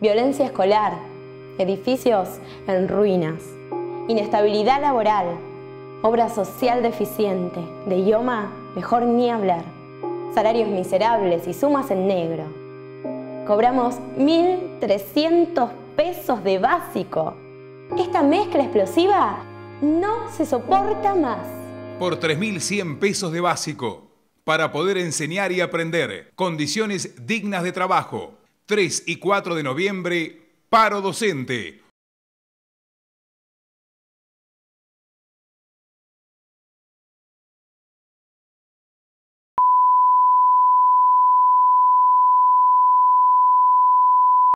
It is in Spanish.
violencia escolar, edificios en ruinas, inestabilidad laboral, obra social deficiente, de idioma mejor ni hablar, salarios miserables y sumas en negro. Cobramos 1.300 pesos de básico. Esta mezcla explosiva no se soporta más. Por 3.100 pesos de básico, para poder enseñar y aprender, condiciones dignas de trabajo. 3 y 4 de noviembre, paro docente